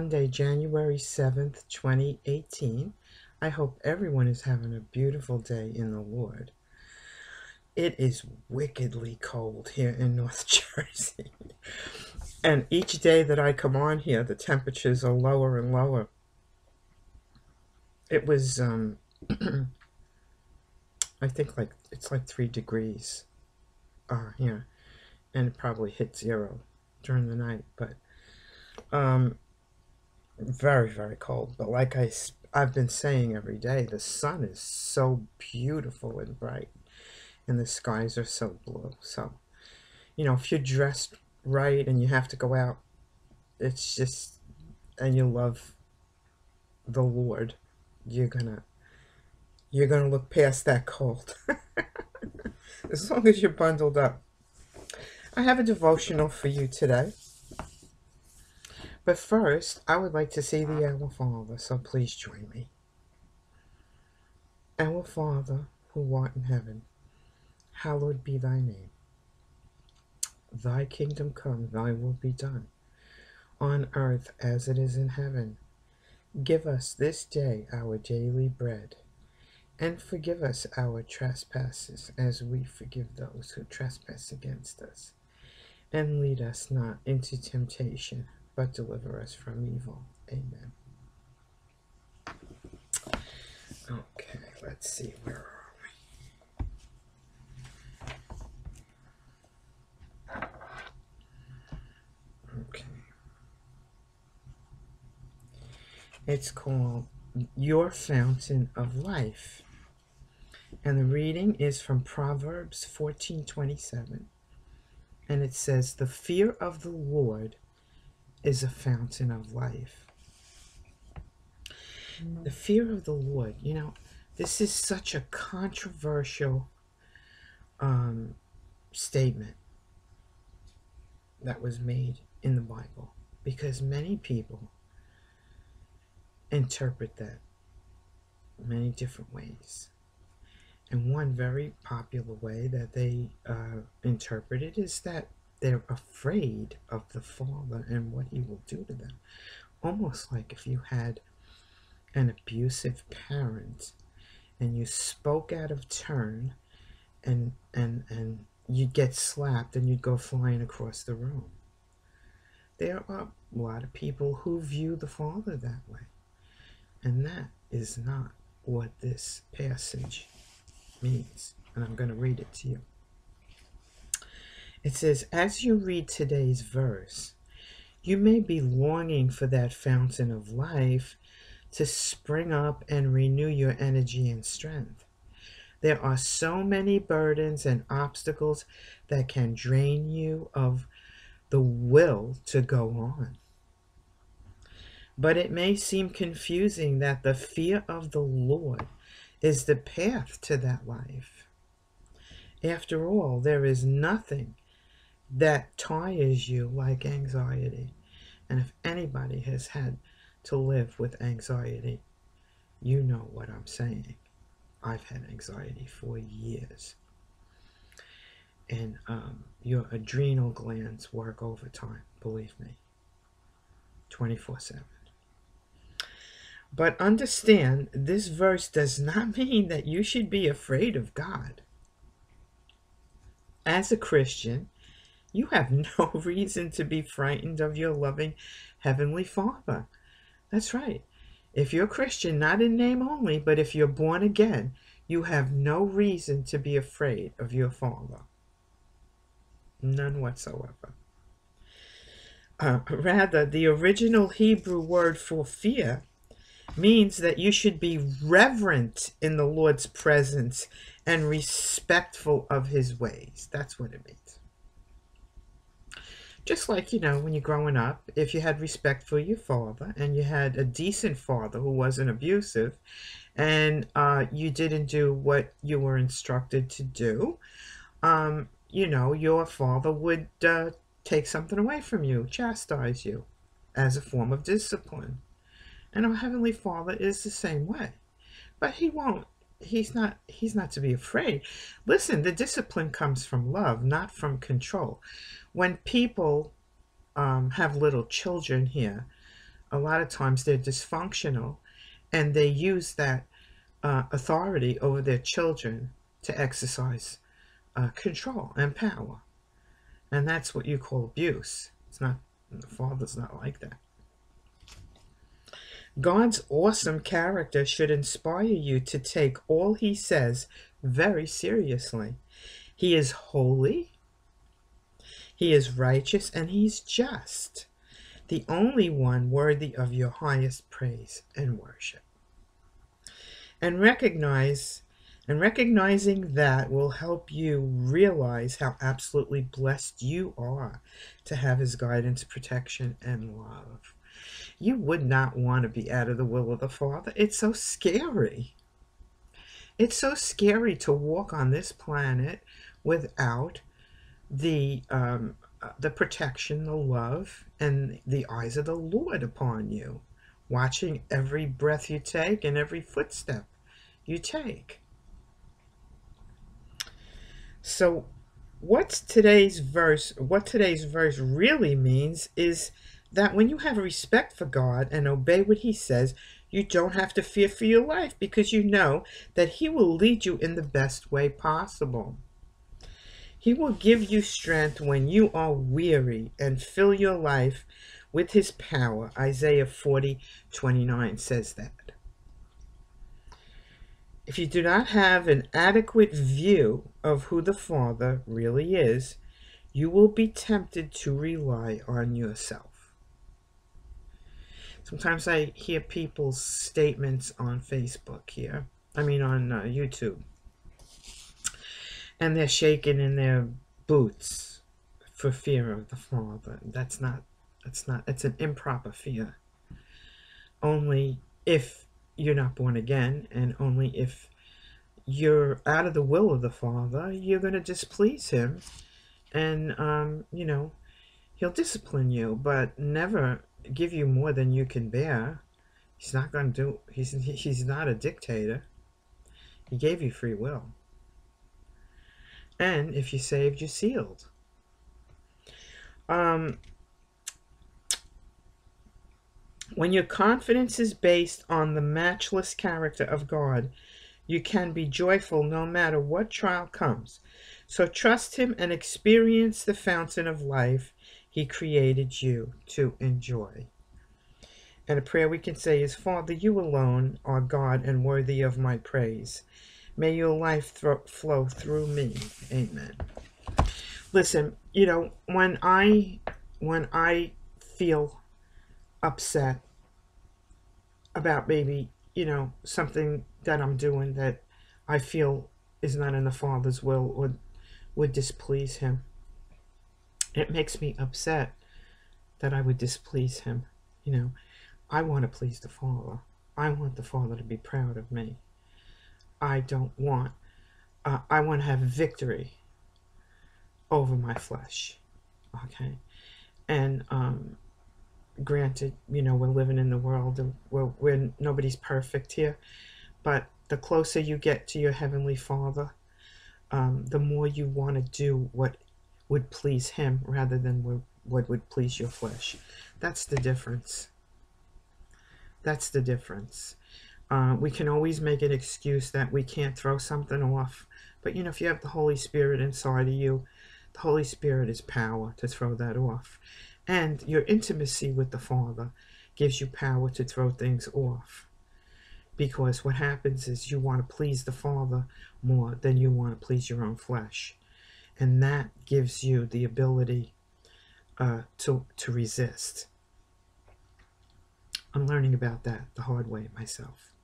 Sunday, January 7th, 2018. I hope everyone is having a beautiful day in the Lord. It is wickedly cold here in North Jersey. And each day that I come on here, the temperatures are lower and lower. It was, um, I think like, it's like three degrees uh, here. And it probably hit zero during the night, but um, very, very cold. But like I, I've been saying every day, the sun is so beautiful and bright, and the skies are so blue. So, you know, if you're dressed right and you have to go out, it's just, and you love the Lord, you're gonna, you're gonna look past that cold. as long as you're bundled up. I have a devotional for you today. But first, I would like to say the Our Father, so please join me. Our Father, who art in heaven, hallowed be thy name. Thy kingdom come, thy will be done, on earth as it is in heaven. Give us this day our daily bread, and forgive us our trespasses as we forgive those who trespass against us. And lead us not into temptation but deliver us from evil. Amen. Okay, let's see, where are we? Okay. It's called Your Fountain of Life. And the reading is from Proverbs 14:27. And it says, "The fear of the Lord is a fountain of life. The fear of the Lord, you know, this is such a controversial um, statement that was made in the Bible because many people interpret that many different ways. And one very popular way that they uh, interpret it is that they're afraid of the Father and what He will do to them. Almost like if you had an abusive parent and you spoke out of turn and and and you'd get slapped and you'd go flying across the room. There are a lot of people who view the Father that way. And that is not what this passage means. And I'm going to read it to you. It says, as you read today's verse, you may be longing for that fountain of life to spring up and renew your energy and strength. There are so many burdens and obstacles that can drain you of the will to go on. But it may seem confusing that the fear of the Lord is the path to that life. After all, there is nothing that tires you like anxiety. And if anybody has had to live with anxiety, you know what I'm saying. I've had anxiety for years. And um, your adrenal glands work overtime, believe me, 24 7. But understand, this verse does not mean that you should be afraid of God. As a Christian, you have no reason to be frightened of your loving Heavenly Father. That's right. If you're Christian, not in name only, but if you're born again, you have no reason to be afraid of your Father. None whatsoever. Uh, rather, the original Hebrew word for fear means that you should be reverent in the Lord's presence and respectful of his ways. That's what it means. Just like, you know, when you're growing up, if you had respect for your father and you had a decent father who wasn't abusive and uh, you didn't do what you were instructed to do, um, you know, your father would uh, take something away from you, chastise you as a form of discipline. And our Heavenly Father is the same way. But He won't he's not he's not to be afraid listen the discipline comes from love not from control when people um, have little children here, a lot of times they're dysfunctional and they use that uh, authority over their children to exercise uh, control and power. And that's what you call abuse. It's not, the father's not like that. God's awesome character should inspire you to take all he says very seriously. He is holy, he is righteous, and he's just, the only one worthy of your highest praise and worship. And recognize and recognizing that will help you realize how absolutely blessed you are to have his guidance, protection, and love. You would not want to be out of the will of the Father. It's so scary. It's so scary to walk on this planet without the um, the protection, the love, and the eyes of the Lord upon you, watching every breath you take and every footstep you take. So, what's today's verse? What today's verse really means is that when you have respect for God and obey what He says, you don't have to fear for your life because you know that He will lead you in the best way possible. He will give you strength when you are weary and fill your life with His power. Isaiah 40 29 says that. If you do not have an adequate view of who the Father really is, you will be tempted to rely on yourself. Sometimes I hear people's statements on Facebook here. I mean, on uh, YouTube. And they're shaking in their boots for fear of the Father. That's not, that's not, it's an improper fear. Only if you're not born again and only if you're out of the will of the Father, you're going to displease Him. And, um, you know, He'll discipline you, but never give you more than you can bear. He's not going to do, he's, he's not a dictator. He gave you free will. And if you saved, you're sealed. Um, when your confidence is based on the matchless character of God, you can be joyful no matter what trial comes. So trust Him and experience the fountain of life he created you to enjoy. And a prayer we can say is, Father, you alone are God and worthy of my praise. May your life th- flow through me. Amen. Listen, you know, when I when I feel upset about maybe, you know, something that I'm doing that I feel is not in the Father's will or would displease him. It makes me upset that I would displease him. You know, I want to please the Father. I want the Father to be proud of me. I don't want, uh, I want to have victory over my flesh. Okay. And, um, granted, you know, we're living in the world where, where nobody's perfect here, but the closer you get to your Heavenly Father, um, the more you want to do what would please him rather than what would please your flesh. That's the difference. That's the difference. Uh, we can always make an excuse that we can't throw something off. But you know, if you have the Holy Spirit inside of you, the Holy Spirit is power to throw that off. And your intimacy with the Father gives you power to throw things off. Because what happens is you want to please the Father more than you want to please your own flesh and that gives you the ability uh, to to resist. I'm learning about that the hard way myself.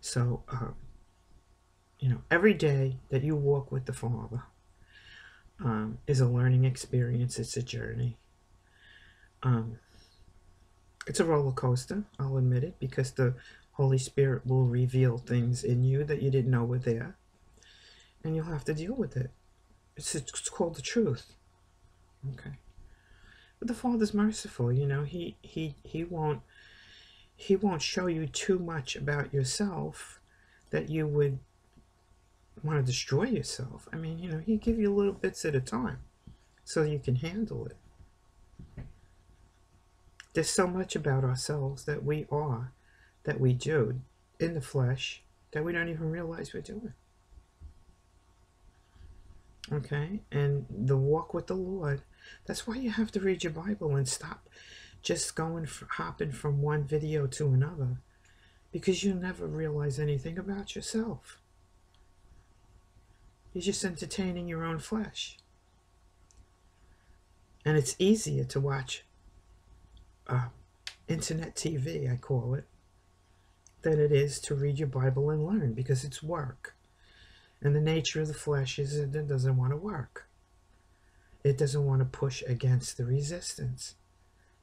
So, um, you know, every day that you walk with the Father um, is a learning experience. It's a journey. Um, it's a roller coaster. I'll admit it because the Holy Spirit will reveal things in you that you didn't know were there, and you'll have to deal with it. It's, it's called the truth. Okay. But the Father's merciful, you know, he he he won't he won't show you too much about yourself that you would want to destroy yourself. I mean, you know, he give you little bits at a time so you can handle it. There's so much about ourselves that we are, that we do in the flesh, that we don't even realize we're doing. Okay? And the walk with the Lord, that's why you have to read your Bible and stop just going, hopping from one video to another, because you never realize anything about yourself. You're just entertaining your own flesh. And it's easier to watch uh, internet TV, I call it, than it is to read your Bible and learn because it's work. And the nature of the flesh is that it doesn't want to work. It doesn't want to push against the resistance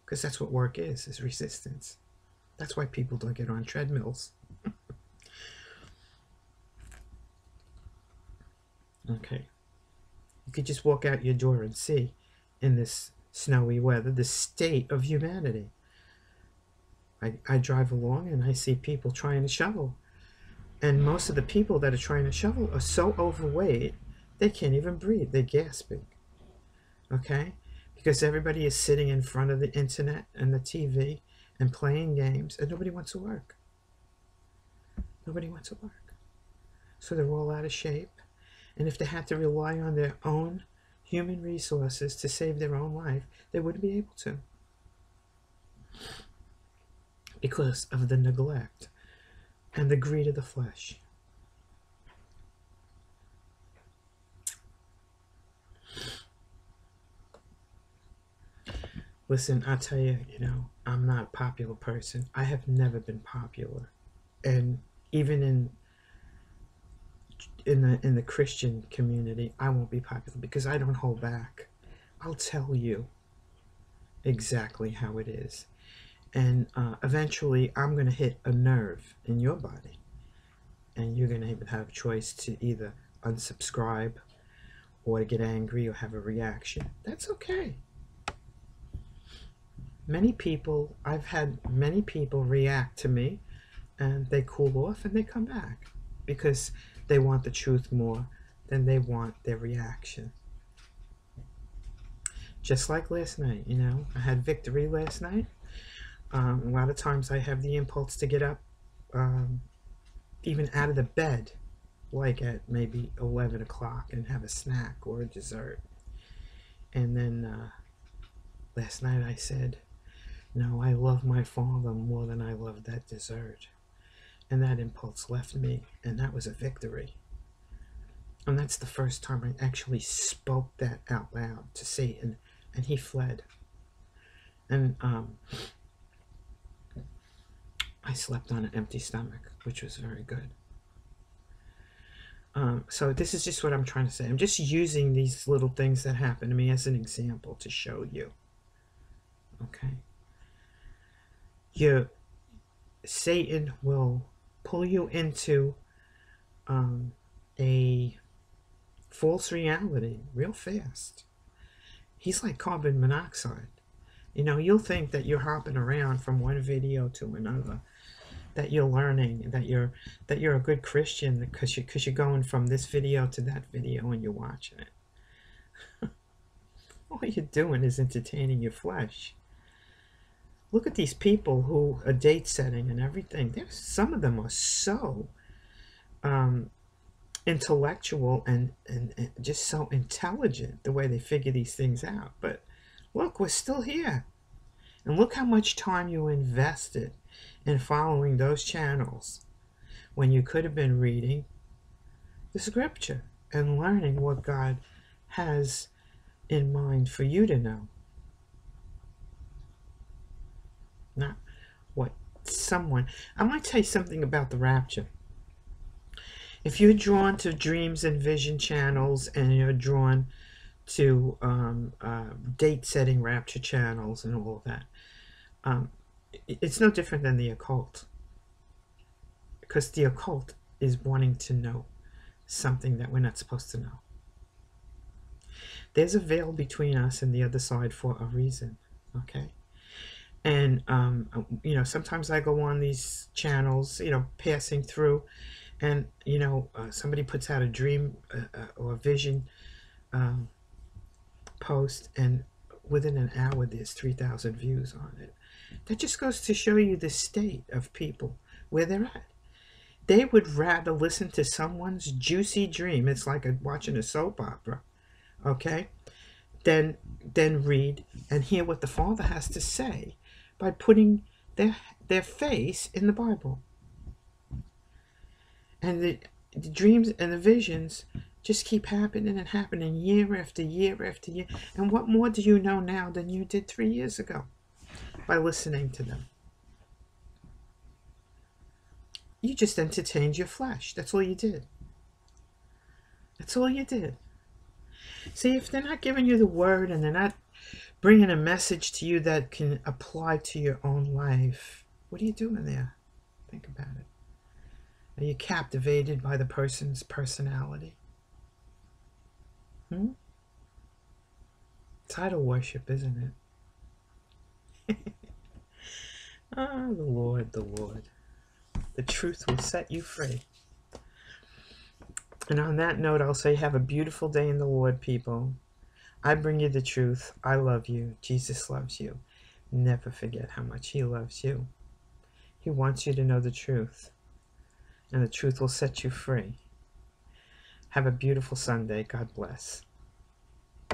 because that's what work is, is resistance. That's why people don't get on treadmills. okay. You could just walk out your door and see in this snowy weather the state of humanity. I, I drive along and I see people trying to shovel. And most of the people that are trying to shovel are so overweight, they can't even breathe. They're gasping. Okay? Because everybody is sitting in front of the internet and the TV and playing games, and nobody wants to work. Nobody wants to work. So they're all out of shape. And if they had to rely on their own human resources to save their own life, they wouldn't be able to because of the neglect and the greed of the flesh. Listen, I tell you, you know, I'm not a popular person. I have never been popular. And even in in the in the Christian community, I won't be popular because I don't hold back. I'll tell you exactly how it is and uh, eventually I'm going to hit a nerve in your body and you're going to have a choice to either unsubscribe or to get angry or have a reaction. That's okay. Many people, I've had many people react to me and they cool off and they come back because they want the truth more than they want their reaction. Just like last night, you know, I had victory last night um, a lot of times I have the impulse to get up um, even out of the bed like at maybe 11 o'clock and have a snack or a dessert. And then uh, last night I said, no, I love my father more than I love that dessert. And that impulse left me, and that was a victory. And that's the first time I actually spoke that out loud to Satan, and he fled. And um, I slept on an empty stomach, which was very good. Um, so this is just what I'm trying to say. I'm just using these little things that happen to me as an example to show you. Okay. You, Satan will pull you into um, a false reality real fast. He's like carbon monoxide. You know, you'll think that you're hopping around from one video to another that you're learning that you're that you're a good Christian because you because you're going from this video to that video and you're watching it. All you're doing is entertaining your flesh. Look at these people who are date setting and everything. There's some of them are so um, intellectual and, and, and just so intelligent the way they figure these things out. But look, we're still here. And look how much time you invested and following those channels when you could have been reading the scripture and learning what God has in mind for you to know. Not what someone. I might tell you something about the rapture. If you're drawn to dreams and vision channels and you're drawn to um, uh, date setting rapture channels and all of that, um, it's no different than the occult because the occult is wanting to know something that we're not supposed to know. There's a veil between us and the other side for a reason, okay? And, um, you know, sometimes I go on these channels, you know, passing through, and, you know, uh, somebody puts out a dream uh, uh or a vision um, post, and within an hour there's 3,000 views on it. That just goes to show you the state of people, where they're at. They would rather listen to someone's juicy dream, it's like a, watching a soap opera, okay, than, than read and hear what the Father has to say by putting their, their face in the Bible. And the, the dreams and the visions just keep happening and happening year after year after year. And what more do you know now than you did three years ago by listening to them? You just entertained your flesh. That's all you did. That's all you did. See, if they're not giving you the word and they're not bringing a message to you that can apply to your own life, what are you doing there? Think about it. Are you captivated by the person's personality? Hmm? Title worship, isn't it? Ah, the Lord, the Lord. The truth will set you free. And on that note, I'll say, have a beautiful day in the Lord, people. I bring you the truth. I love you. Jesus loves you. Never forget how much He loves you. He wants you to know the truth, and the truth will set you free. Have a beautiful Sunday. God bless.